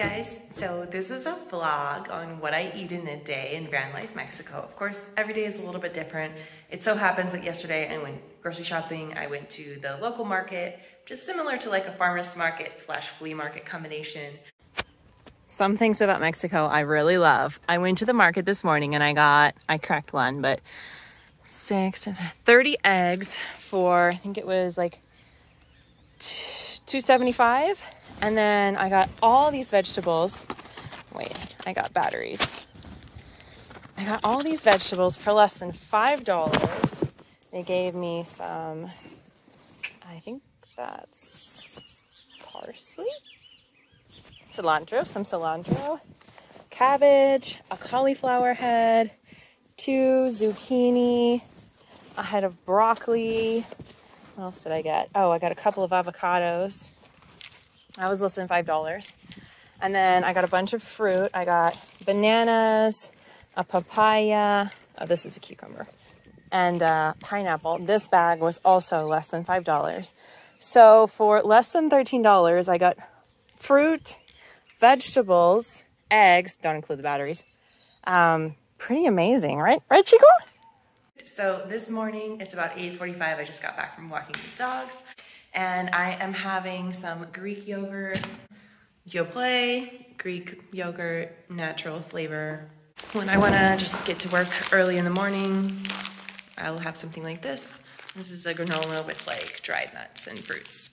guys, so this is a vlog on what I eat in a day in van life Mexico. Of course, every day is a little bit different. It so happens that yesterday I went grocery shopping. I went to the local market, just similar to like a farmer's market slash flea market combination. Some things about Mexico I really love. I went to the market this morning and I got, I cracked one, but six, 30 eggs for, I think it was like 275 and then I got all these vegetables. Wait, I got batteries. I got all these vegetables for less than $5. They gave me some, I think that's parsley, cilantro, some cilantro, cabbage, a cauliflower head, two zucchini, a head of broccoli. What else did I get? Oh, I got a couple of avocados I was less than $5. And then I got a bunch of fruit. I got bananas, a papaya. Oh, this is a cucumber. And uh, pineapple. This bag was also less than $5. So for less than $13, I got fruit, vegetables, eggs, don't include the batteries. Um, pretty amazing, right? Right, Chico? So this morning, it's about 8.45. I just got back from walking the dogs and I am having some Greek yogurt, Yoplait, Greek yogurt, natural flavor. When I wanna just get to work early in the morning, I'll have something like this. This is a granola with like dried nuts and fruits.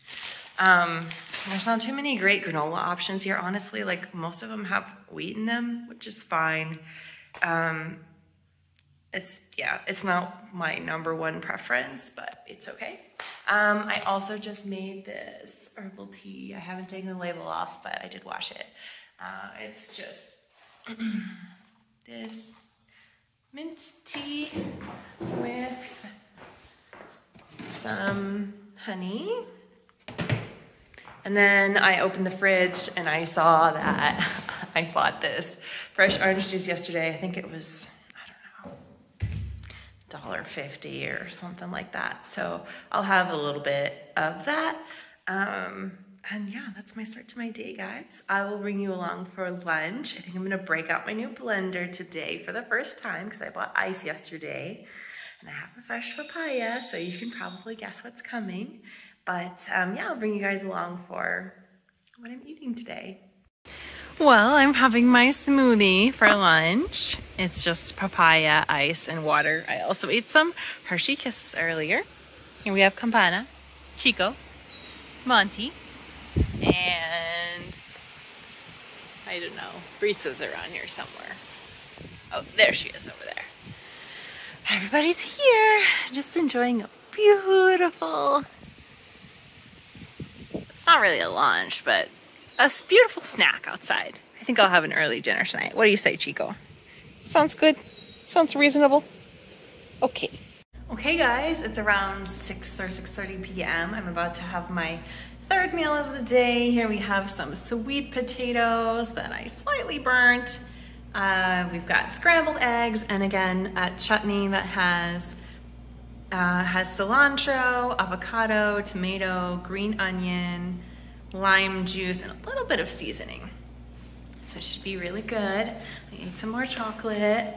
Um, there's not too many great granola options here, honestly. Like most of them have wheat in them, which is fine. Um, it's, yeah, it's not my number one preference, but it's okay. Um, I also just made this herbal tea. I haven't taken the label off, but I did wash it. Uh, it's just this mint tea with some honey. And then I opened the fridge and I saw that I bought this fresh orange juice yesterday. I think it was $1.50 or something like that. So I'll have a little bit of that. Um, and yeah, that's my start to my day, guys. I will bring you along for lunch. I think I'm gonna break out my new blender today for the first time because I bought ice yesterday. And I have a fresh papaya, so you can probably guess what's coming. But um, yeah, I'll bring you guys along for what I'm eating today. Well, I'm having my smoothie for lunch. It's just papaya, ice, and water. I also ate some Hershey Kisses earlier. Here we have Campana, Chico, Monty, and I don't know, Brisa's around here somewhere. Oh, there she is over there. Everybody's here, just enjoying a beautiful, it's not really a lunch, but a beautiful snack outside. I think I'll have an early dinner tonight. What do you say, Chico? Sounds good? Sounds reasonable? Okay. Okay guys, it's around 6 or 6.30 p.m. I'm about to have my third meal of the day. Here we have some sweet potatoes that I slightly burnt. Uh, we've got scrambled eggs and again a chutney that has uh, has cilantro, avocado, tomato, green onion, lime juice, and a little bit of seasoning. So it should be really good. I need some more chocolate.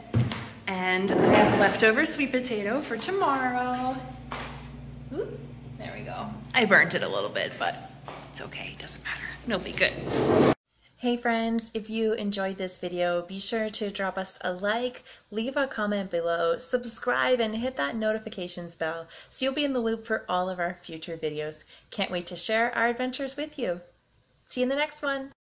And I have leftover sweet potato for tomorrow. Ooh, there we go. I burnt it a little bit, but it's okay, it doesn't matter. It'll be good. Hey friends, if you enjoyed this video, be sure to drop us a like, leave a comment below, subscribe, and hit that notifications bell so you'll be in the loop for all of our future videos. Can't wait to share our adventures with you. See you in the next one.